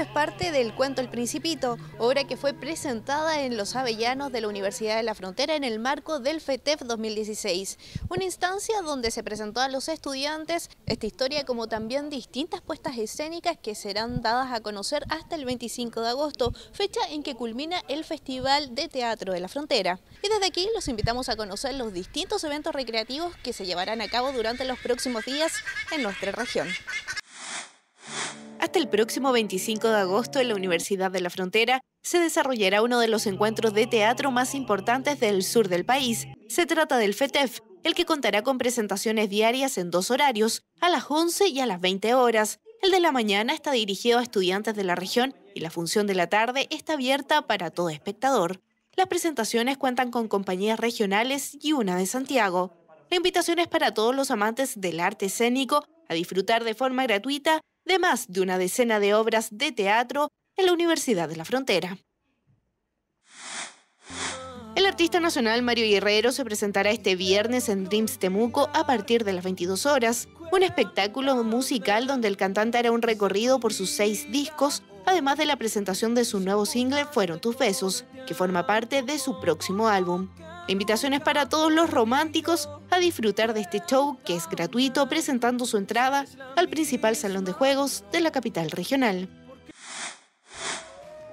parte del cuento El Principito, obra que fue presentada en Los Avellanos de la Universidad de la Frontera en el marco del FETEF 2016, una instancia donde se presentó a los estudiantes esta historia como también distintas puestas escénicas que serán dadas a conocer hasta el 25 de agosto, fecha en que culmina el Festival de Teatro de la Frontera. Y desde aquí los invitamos a conocer los distintos eventos recreativos que se llevarán a cabo durante los próximos días en nuestra región. El próximo 25 de agosto en la Universidad de la Frontera se desarrollará uno de los encuentros de teatro más importantes del sur del país. Se trata del FETEF, el que contará con presentaciones diarias en dos horarios, a las 11 y a las 20 horas. El de la mañana está dirigido a estudiantes de la región y la función de la tarde está abierta para todo espectador. Las presentaciones cuentan con compañías regionales y una de Santiago. La invitación es para todos los amantes del arte escénico a disfrutar de forma gratuita de más de una decena de obras de teatro en la Universidad de la Frontera. El artista nacional Mario Guerrero se presentará este viernes en Dreams Temuco a partir de las 22 horas, un espectáculo musical donde el cantante hará un recorrido por sus seis discos, además de la presentación de su nuevo single Fueron tus besos, que forma parte de su próximo álbum. La invitación es para todos los románticos a disfrutar de este show que es gratuito presentando su entrada al principal salón de juegos de la capital regional.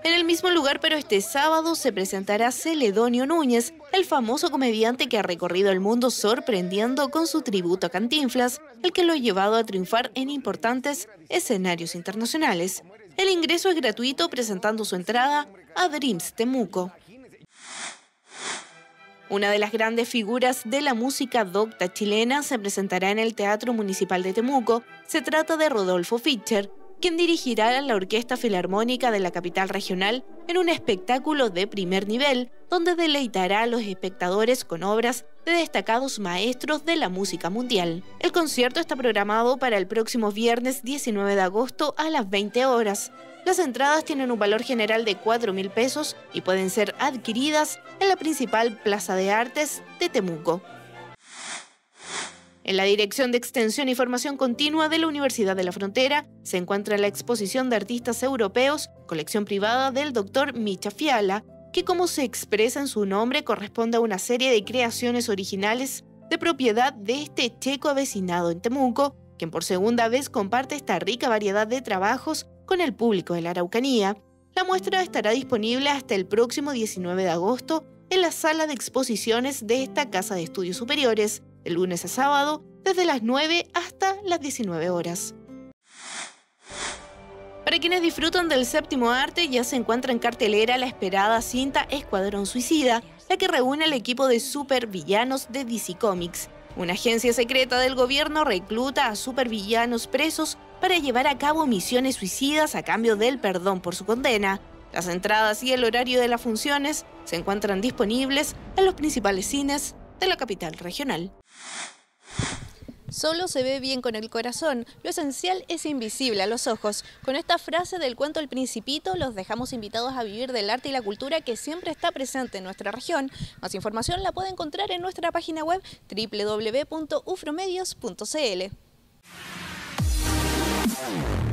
En el mismo lugar, pero este sábado, se presentará Celedonio Núñez, el famoso comediante que ha recorrido el mundo sorprendiendo con su tributo a Cantinflas, el que lo ha llevado a triunfar en importantes escenarios internacionales. El ingreso es gratuito presentando su entrada a Dreams Temuco. Una de las grandes figuras de la música docta chilena se presentará en el Teatro Municipal de Temuco. Se trata de Rodolfo Fischer, quien dirigirá la Orquesta Filarmónica de la capital regional en un espectáculo de primer nivel, donde deleitará a los espectadores con obras de destacados maestros de la música mundial. El concierto está programado para el próximo viernes 19 de agosto a las 20 horas. Las entradas tienen un valor general de 4 mil pesos y pueden ser adquiridas en la principal Plaza de Artes de Temuco. En la Dirección de Extensión y Formación Continua de la Universidad de la Frontera se encuentra la exposición de artistas europeos, colección privada del doctor Micha Fiala, que como se expresa en su nombre corresponde a una serie de creaciones originales de propiedad de este checo avecinado en Temuco, quien por segunda vez comparte esta rica variedad de trabajos con el público de la Araucanía. La muestra estará disponible hasta el próximo 19 de agosto en la sala de exposiciones de esta Casa de Estudios Superiores, el lunes a sábado, desde las 9 hasta las 19 horas. Para quienes disfrutan del séptimo arte, ya se encuentra en cartelera la esperada cinta Escuadrón Suicida, la que reúne al equipo de supervillanos de DC Comics. Una agencia secreta del gobierno recluta a supervillanos presos para llevar a cabo misiones suicidas a cambio del perdón por su condena. Las entradas y el horario de las funciones se encuentran disponibles en los principales cines de la capital regional. Solo se ve bien con el corazón, lo esencial es invisible a los ojos. Con esta frase del cuento El Principito los dejamos invitados a vivir del arte y la cultura que siempre está presente en nuestra región. Más información la puede encontrar en nuestra página web www.ufromedios.cl.